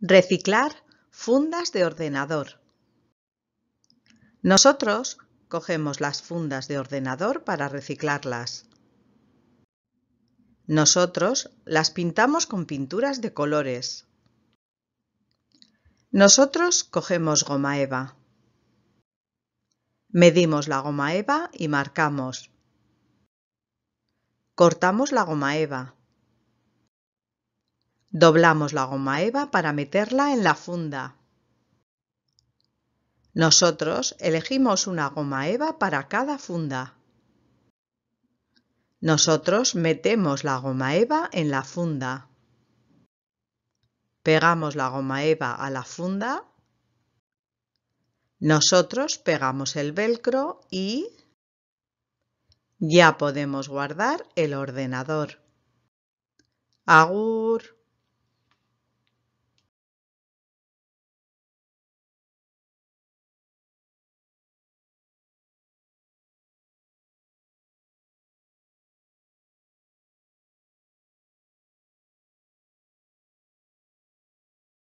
Reciclar fundas de ordenador. Nosotros cogemos las fundas de ordenador para reciclarlas. Nosotros las pintamos con pinturas de colores. Nosotros cogemos goma eva. Medimos la goma eva y marcamos. Cortamos la goma eva. Doblamos la goma eva para meterla en la funda. Nosotros elegimos una goma eva para cada funda. Nosotros metemos la goma eva en la funda. Pegamos la goma eva a la funda. Nosotros pegamos el velcro y ya podemos guardar el ordenador. Agur.